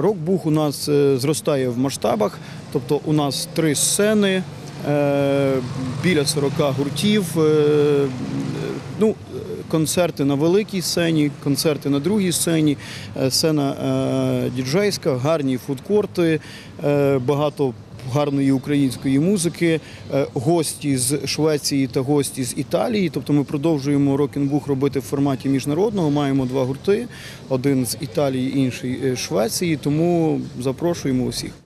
Рок-бух у нас е, зростає в масштабах, тобто у нас три сцени, е, біля 40 гуртів. е, Ну, концерти на великій сцені, концерти на другій сцені, сцена діджейська, гарні фудкорти, багато гарної української музики, е, гості з Швеції та гості з Італії. Тобто ми продовжуємо рок-н-бух робити в форматі міжнародного. Маємо два гурти: один з Італії, інший е, з Швеції. Тому запрошуємо усіх.